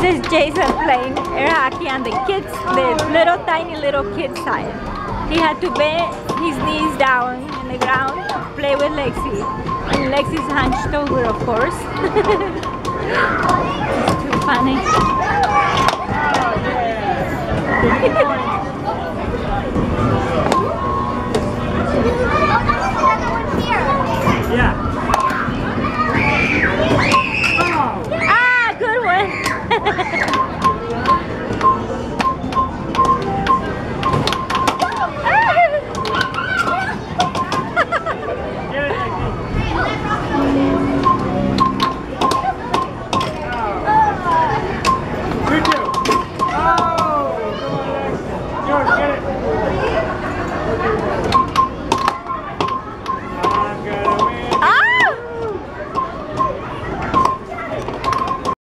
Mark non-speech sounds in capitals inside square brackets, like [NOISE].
This is Jason playing air hockey on the kids, the little tiny little kid side. He had to bend his knees down in the ground to play with Lexi. And Lexi's hunched over, of course. [LAUGHS] it's too funny. [LAUGHS]